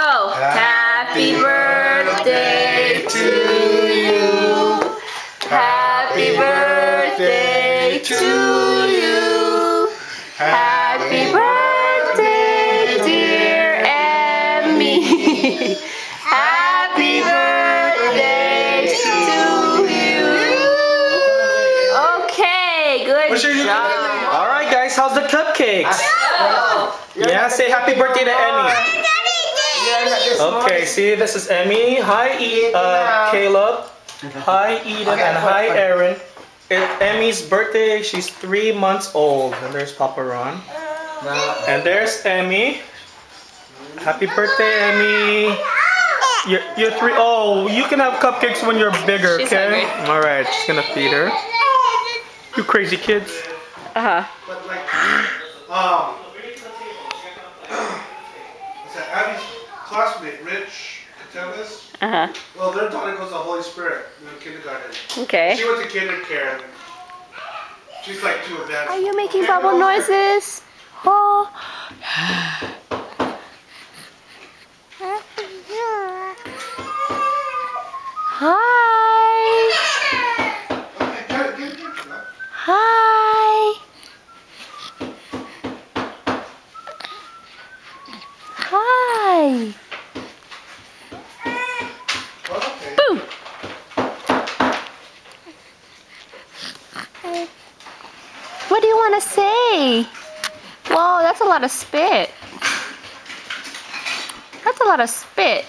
Go. Happy birthday to you. Happy birthday to you. Happy birthday, dear Emmy. Happy birthday to you. Okay, good job. All right, guys, how's the cupcakes? Yeah, say happy birthday to Emmy. Okay, see, this is Emmy. Hi, e- uh, Caleb. Hi, Eden, and hi, Erin. It's Emmy's birthday. She's three months old. And there's Papa Ron. And there's Emmy. Happy birthday, Emmy. You're, you're three. Oh, you can have cupcakes when you're bigger, She's okay? hungry. All right, she's gonna feed her. You crazy kids. Uh huh. classmate, Rich Katavis. Uh huh. Well, their daughter goes to Holy Spirit in kindergarten. Okay. She went to kindergarten. She's like two events. Are you making bubble noises? Oh. Hi. Okay. Hi. Okay. Boom. What do you want to say? Whoa, that's a lot of spit. That's a lot of spit.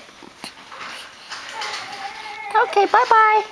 Okay, bye-bye.